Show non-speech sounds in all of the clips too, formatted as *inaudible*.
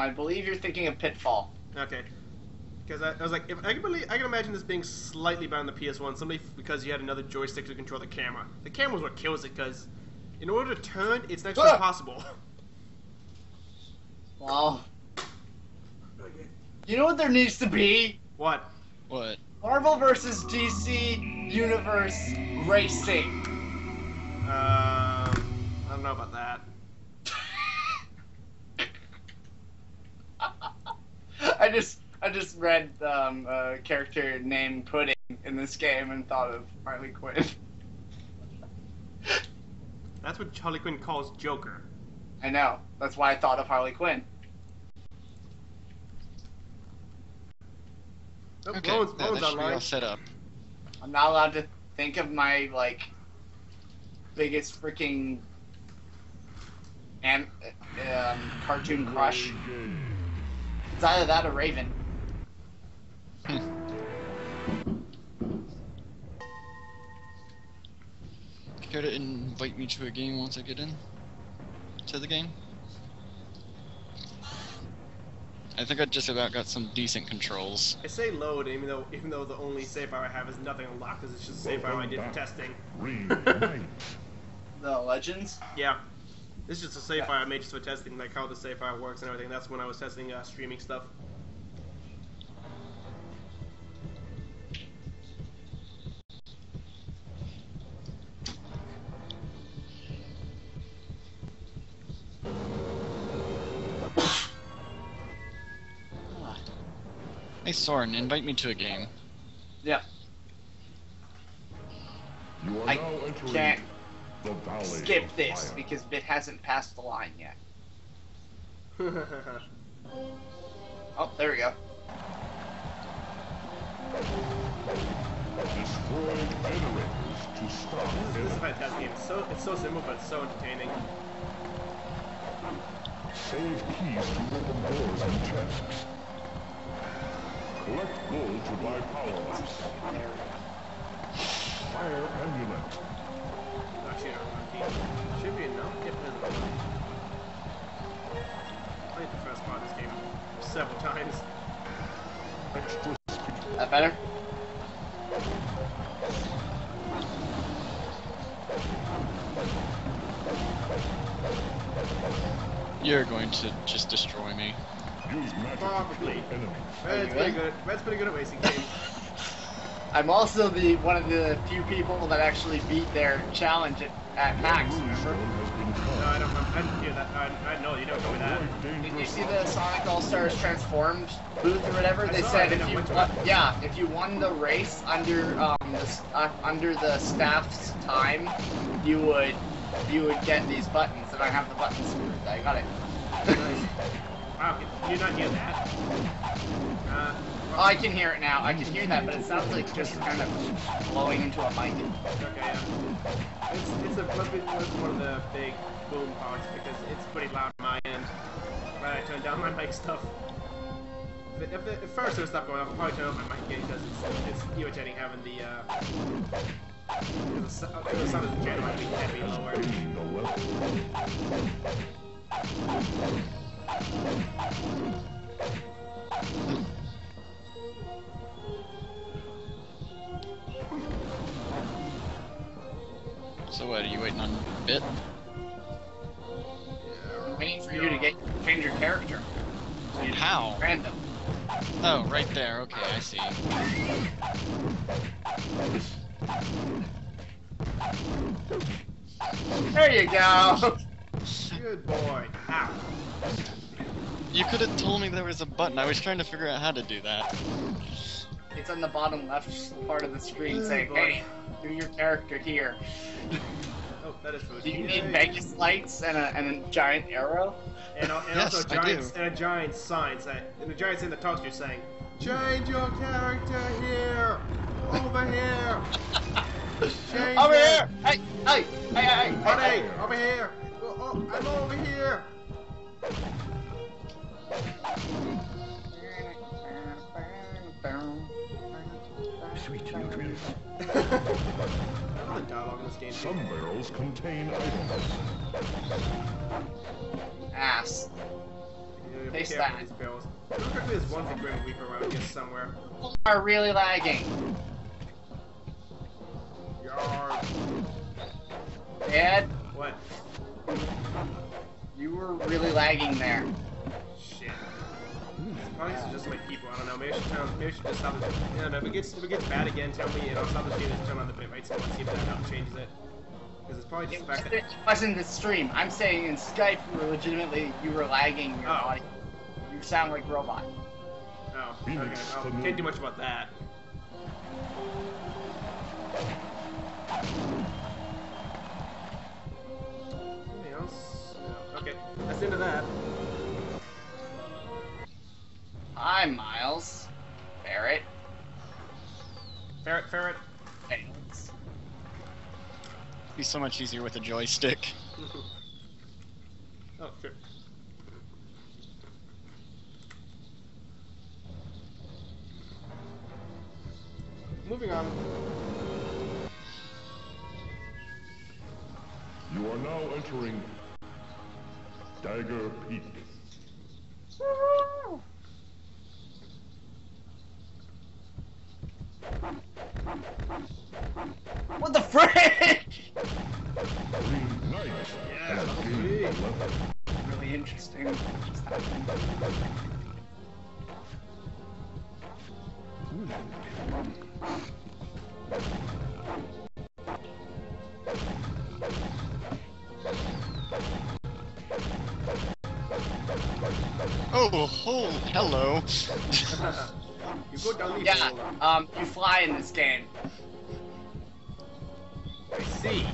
I believe you're thinking of Pitfall. Okay. Because I, I was like, if I can believe, I can imagine this being slightly better on the PS1, simply because you had another joystick to control the camera. The camera's what kills it, because in order to turn, it's next to Ah! impossible. *laughs* Well, you know what there needs to be? what? What? Marvel versus DC Universe Racing. Um, I don't know about that. I just I just read um, a character named Pudding in this game and thought of Harley Quinn. That's what Harley Quinn calls Joker. I know. That's why I thought of Harley Quinn. Oh, Okay, Rowan's, that, Rowan's that should be all set up. I'm not allowed to think of my like biggest freaking and um, cartoon crush. It's either that or Raven. Care to invite me to a game once I get in? To the game? I think I just about got some decent controls. I say load, even though even though the only save file I have is nothing unlocked, because it's just a save file I did for testing. *laughs* The Legends. Yeah. This is just a save Yeah. file I made just for testing, like how the save file works and everything. That's when I was testing uh, streaming stuff. Hey Soren, invite me to a game. Yeah. You are I now entering can't the valley. Skip this fire. because Bit hasn't passed the line yet. *laughs* Oh, there we go. Destroy generators to stop this is a enemy. fantastic game. It's so it's so simple but so entertaining. Save keys to open doors and chests. Collect gold to buy power going to just destroy me. Use Probably. Red's pretty good. Red's pretty good at racing games. *laughs* I'm also the one of the few people that actually beat their challenge at, at max. Remember? zone has been No, I don't. I didn't hear that. I, I know you don't know that. Avoid Did you see the Sonic All Stars Transformed booth or whatever? They saw said if you went won, yeah, if you won the race under um the, uh, under the staff's time, you would you would get these buttons, and I have the buttons. I got it. Wow, can you not hear that? Uh, Oh, I can hear it now. I can hear that, but it sounds like just kind of blowing into a mic. Okay, yeah. It's it's a must one of the big boom parts because it's pretty loud on my end. When I turn down my mic stuff. If, if, if first there's stuff going on, I'll probably turn off my mic again because it's, it's irritating having the uh. The, the sound of the channel might be heavy lower. Gain the level. So what, are you waiting on Bit? I'm waiting for you to get change your character. So you How? Random. Oh, right there, okay, I see. There you go. *laughs* Good boy. Ow. You could have told me there was a button, I was trying to figure out how to do that. It's on the bottom left part of the screen Good saying, boy. "Hey, do your character here." *laughs* Oh, that is. Do you need Vegas lights and a, and a giant arrow? And, and Yes, also I giant do. and a giant sign saying, and the giant sign that talks to you saying, "Change your character here, over here, *laughs* change Over it. here! Hey, hey, hey, hey, hey, Buddy, hey! over here. Oh, I'm over here. Sweet nutrients. I love the dialogue in this game. Some barrels contain items. Ass. be Face that. these bills. It looks like there's one for Grim Reaper around here somewhere. Are really lagging. Yar. Dad, What? You were really lagging there. Shit. Probably just like people. I don't know. Maybe I should turn. Maybe I should just stop it. I don't know. If it gets if it gets bad again, tell me, and I'll stop the stream and turn on the bitrate so let's see if that help changes it. Because it's probably just It the fact wasn't, that. it wasn't the stream. I'm saying in Skype, you were legitimately you were lagging your Oh. audio. You sound like robot. Oh, okay. Well, can't do much about that. That. Hi, Miles. Ferret. Ferret, ferret. Thanks. Be so much easier with a joystick. *laughs* oh, sure. Moving on. You are now entering Dagger Peak. What the frick? Yeah, really interesting. Oh, oh, hello. you go down the Yeah, hole. um, you fly in this game. I see.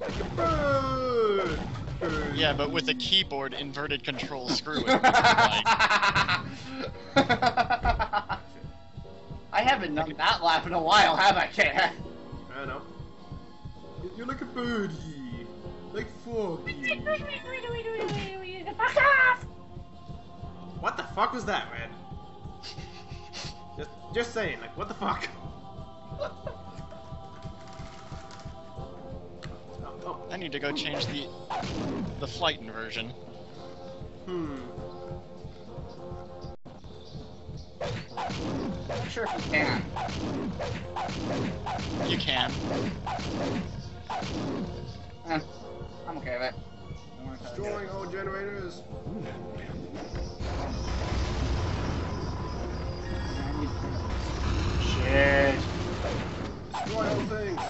Like a bird. Bird. yeah, but with a keyboard inverted control screw it. Like, I haven't done that laugh in a while, have I, Kat? I don't know. You- You're like a birdie. Like Foggy. Fuck off! What the fuck was that, man? Just, just saying, like, what the fuck? Oh, oh, I need to go change the the flight inversion. hmm. I'm sure if you can. You can. Eh, I'm okay with it. Destroying all generators. it. Shit. Destroy all things.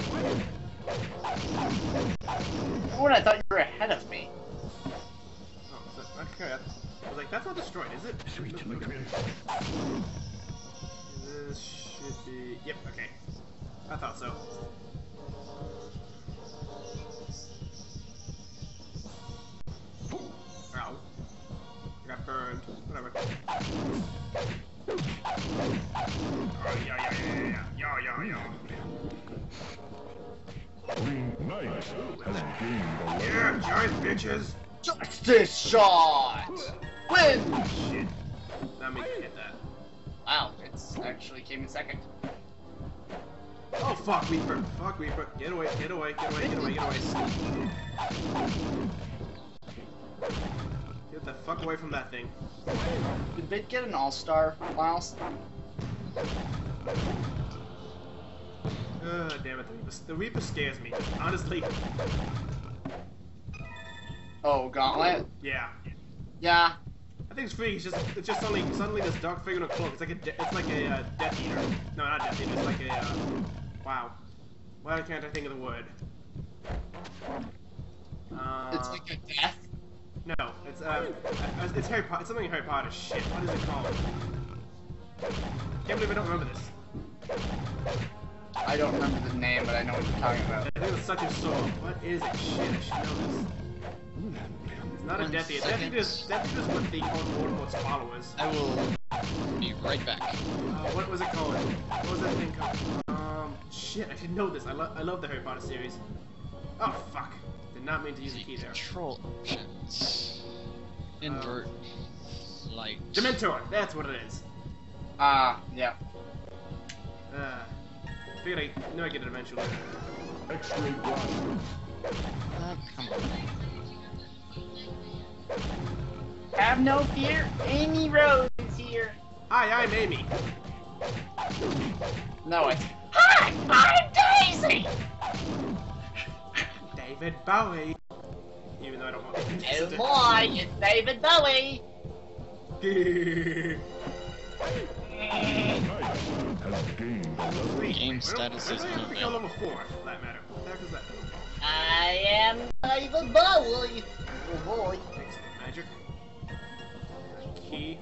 Oh, what? I thought you were ahead of me. Oh, so, okay. I was like, that's not destroyed, is it? This should be. Yep. Okay. I thought so. Whatever. Oh, yeah, yeah, yeah, yeah, yeah, yeah, yeah. Yeah, bitches! Justice shot! Win! Oh, me get that. Wow, it's actually came in second. Oh fuck Reaper! Fuck Reaper! Get away! Get away! Get away! Get away! Get away the fuck away from that thing. Did Bit get an all-star, Miles? Uh, damn it, the Reaper, the Weeper scares me. Honestly, Oh, Gauntlet? yeah. Yeah. I think it's free. It's just, it's just suddenly, suddenly this dark figure in a cloak. It's like a, de- it's like a uh, Death Eater. No, not Death Eater. It's like a, uh, wow. Why can't I think of the word? Uh, It's like a death. No, it's uh, uh, it's Harry Potter. It's something in Harry Potter. Shit, what is it called? Can't believe I don't remember this. I don't remember the name, but I know what you're talking about. I think it's such a sword. What is it? Shit, I should know this. It's not a One Death Eater. Death second. Eater is Death Eater is what they call Voldemort's followers. I will be right back. Uh, what was it called? What was that thing called? Um, shit, I should know this. I love I love the Harry Potter series. Oh fuck! Did not mean to use the key there. Control options. Invert light. Dementor. That's what it is. Ah, yeah. Uh, figured I knew I'd get it eventually. X-ray blaster. Oh, come on. Have no fear, Amy Rose is here. Hi, I'm Amy. No, it's Hi, I'm Daisy. David Bowie. Even though I don't want Oh boy, it's David Bowie. Knight has gained a level. Game status is Why don't I become level 4, for that matter? What the heck is that? I am David Bowie. Oh boy. Thanks, Magic. Key.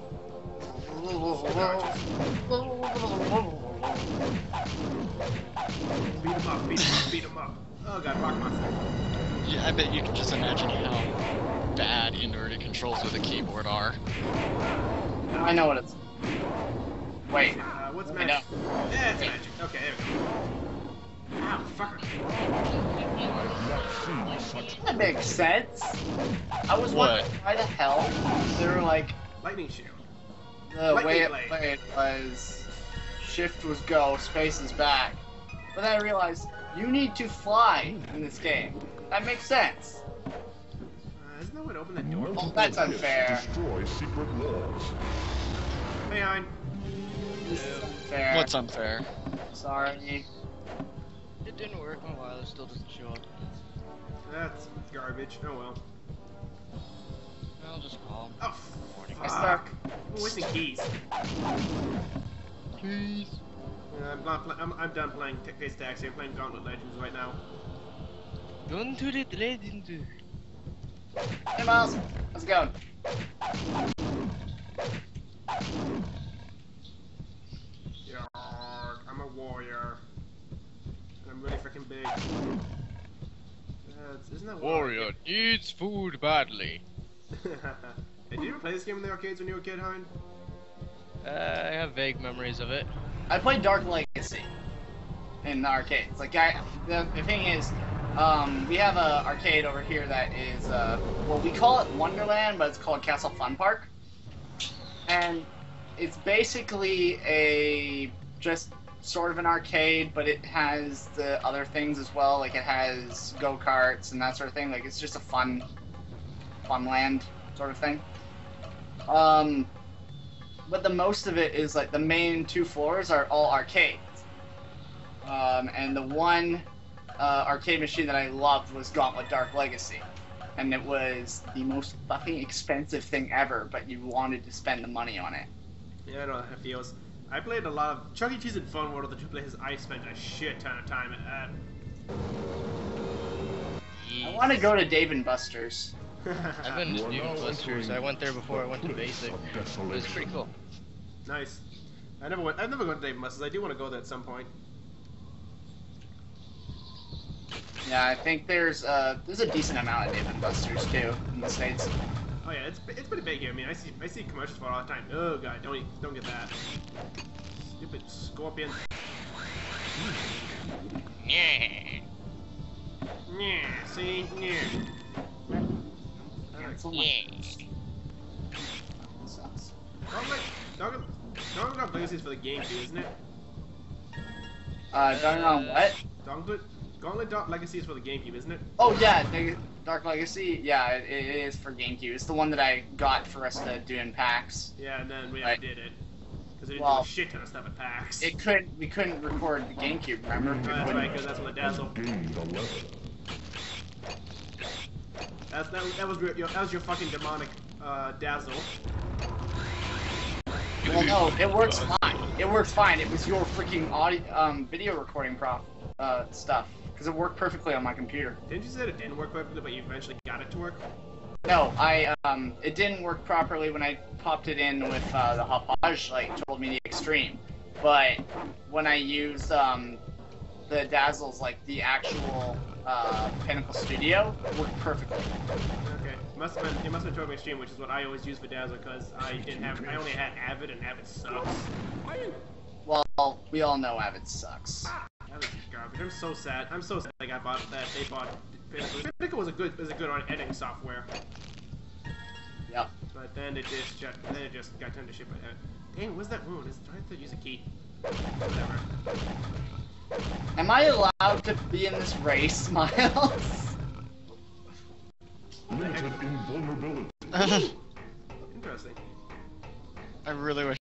Beat him up, beat him up, beat him up. Oh god, rock monster. Yeah, I bet you can just imagine how bad inverted controls with a keyboard are. I know what it's. Wait. Uh, what's I magic? Yeah, it's magic. Okay, there we go. Ow, fucker. Not seen such That makes sense. I was What? wondering why the hell they were like Lightning shield. the Lightning way it blade. played was shift was go, space is back. But then I realized you need to fly in this game. That makes sense. Uh, isn't there a way to open that door? multiple that's unfair. Destroy secret walls. Hey, Ein. This is unfair. What's unfair? Sorry. It didn't work in a while, it still doesn't show up. That's garbage. Oh well. I'll just call him. Oh, I fuck. stuck. I'm wasting keys. Please. Uh, I'm, not pla- I'm, I'm done playing Tech Pace Taxi. I'm playing Gauntlet Legends right now. Going to the legend. Hey Miles, how's it going? Yarg, I'm a warrior. And I'm really freaking big. Uh, isn't that Warrior needs food badly. *laughs* hey, did you ever play this game in the arcades when you were a kid, Hein? Uh, I have vague memories of it. I played Dark Legacy in the arcades. Like I, the, the thing is, um, we have a arcade over here that is, uh, well, we call it Wonderland, but it's called Castle Fun Park, and it's basically a just sort of an arcade, but it has the other things as well. Like it has go karts and that sort of thing. Like it's just a fun, fun land sort of thing. Um, but the most of it is like the main two floors are all arcades. Um, and the one uh, arcade machine that I loved was Gauntlet Dark Legacy. And it was the most fucking expensive thing ever, but you wanted to spend the money on it. Yeah, I know how it feels. I played a lot of Chuck E. Cheese and Fun World are the two places I spent a shit ton of time at. I want to go to Dave and Buster's. I've been to are Dave and Buster's. I went there before I went to basic. It was pretty cool. nice. I never went. I've never gone to Dave and Buster's. I do want to go there at some point. Yeah, I think there's uh there's a decent amount of Dave and Buster's too in the states. Oh yeah, it's it's pretty big here. I mean, I see I see commercials for it all the time. Oh god, don't eat, don't get that. Stupid scorpion. Yeah. Yeah, see, yeah. Cancel my- Yeah. Sucks. Gauntlet, Gauntlet, Gauntlet Dark Legacy is for the GameCube, isn't it? Uh, going on what? Gauntlet, Gauntlet Dark Legacy is for the GameCube, isn't it? Oh yeah, Dark Legacy. Yeah, it, it is for GameCube. It's the one that I got for us to do in PAX. Yeah, and then we Right. did it. Because we didn't Well, do a shit ton of stuff at PAX. It couldn't. We couldn't record the GameCube. Remember? Oh, that's right, because that's when the Dazzle. Gained. That's, that, that was your, your that was your fucking demonic uh, Dazzle. Well, no, it works fine. It works fine. It was your freaking audio, um, video recording prop, uh, stuff. Because it worked perfectly on my computer. Didn't you say it didn't work perfectly, but you eventually got it to work? No, I, um, it didn't work properly when I popped it in with, uh, the Hauppauge, like, told me the extreme. But when I used, um, the Dazzles, like, the actual, uh, Pinnacle Studio, worked perfectly. Okay, must have been it must have been Total Extreme, which is what I always use for Dazzle because I didn't have I only had Avid and Avid sucks. Well, we all know Avid sucks. Avid is garbage. I'm so sad. I'm so sad. Like I bought that. They bought Pinnacle. Pinnacle was a good was a good editing software, Yep. but then it just ju- then it just got turned to shit. But uh, dang, what's that wound? Is do I to use a key? Whatever. Am I allowed to be in this race, *laughs* Miles? Limited invulnerability. *laughs* Interesting. I really wish